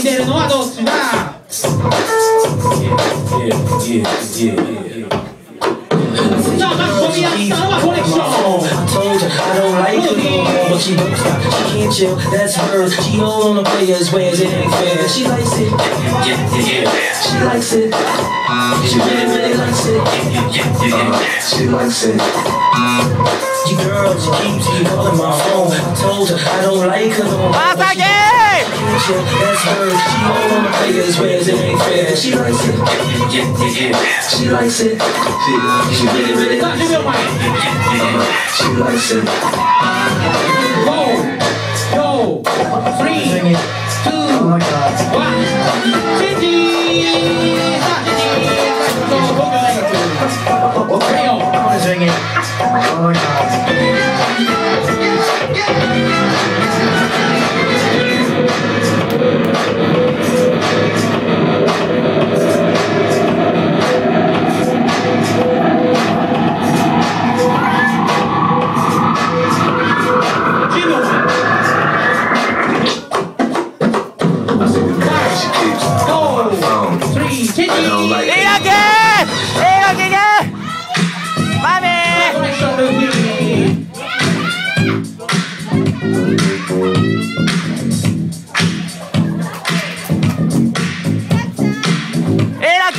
に出るのはどっちだ Yeah, yeah, yeah, yeah. さあまず飛び出したのはコレクション I told you I don't like her no more, but she don't stop. She can't chill, that's hers. She hold on the players' ways, it ain't fair. She likes it, Yeah, yeah, yeah. she likes it. She really, really likes it. She likes it. You girl, she keeps you calling my phone. I told her I don't like her no more. that's her. She don't wanna it ain't fair. She likes it. She likes it. She, really, really likes it. She likes it. Go, go, Kitty. I don't like it. Hey, Mommy! Era?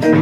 Thank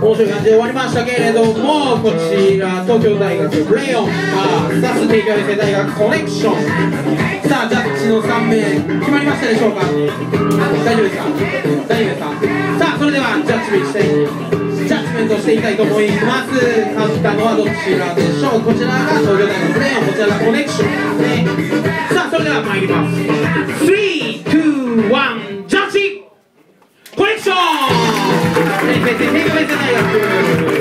面白い感じで終わりましたけれどもこちら東京大学プレオンあスタス帝京衛生大学コネクション。さあジャッジの3名決まりましたでしょうか？大丈夫ですか？大丈夫ですか？さあそれではジャッジメントしてジャッジメントしていきたいと思います。勝ったのはどちらでしょう？こちらが東京大学プレオンこちらがコネクション。さあそれでは参ります。Grazie,